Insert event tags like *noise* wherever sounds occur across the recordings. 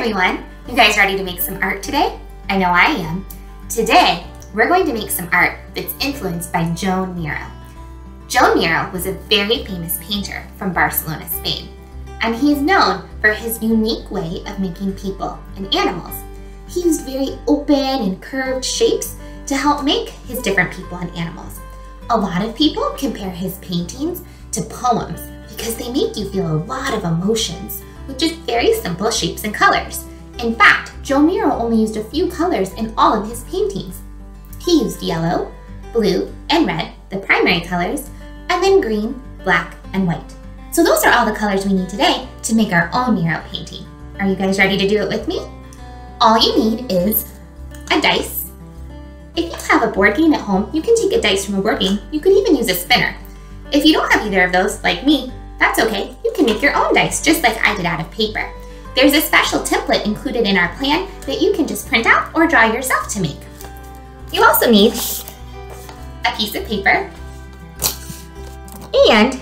everyone! You guys ready to make some art today? I know I am. Today, we're going to make some art that's influenced by Joan Miró. Joan Miró was a very famous painter from Barcelona, Spain, and he's known for his unique way of making people and animals. He used very open and curved shapes to help make his different people and animals. A lot of people compare his paintings to poems because they make you feel a lot of emotions with just very simple shapes and colors. In fact, Joan Miró only used a few colors in all of his paintings. He used yellow, blue, and red, the primary colors, and then green, black, and white. So those are all the colors we need today to make our own Miró painting. Are you guys ready to do it with me? All you need is a dice. If you have a board game at home, you can take a dice from a board game. You could even use a spinner. If you don't have either of those, like me, that's okay. You can make your own dice, just like I did out of paper. There's a special template included in our plan that you can just print out or draw yourself to make. You also need a piece of paper and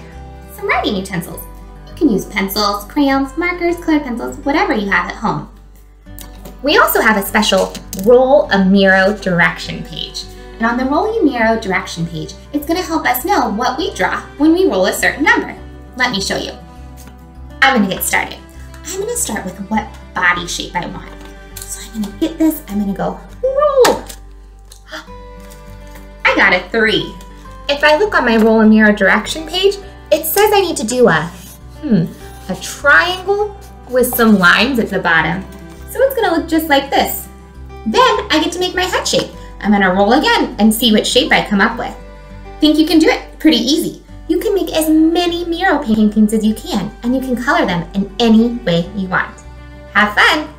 some writing utensils. You can use pencils, crayons, markers, colored pencils, whatever you have at home. We also have a special Roll a Miró direction page. And on the Roll a Miró direction page, it's gonna help us know what we draw when we roll a certain number. Let me show you. I'm gonna get started. I'm gonna start with what body shape I want. So I'm gonna get this, I'm gonna go roll. *gasps* I got a three. If I look on my Roll a Miró direction page, it says I need to do a, hmm, a triangle with some lines at the bottom. So it's gonna look just like this. Then I get to make my head shape. I'm gonna roll again and see what shape I come up with. Think you can do it? Pretty easy. You can make as many Miró paintings as you can, and you can color them in any way you want. Have fun!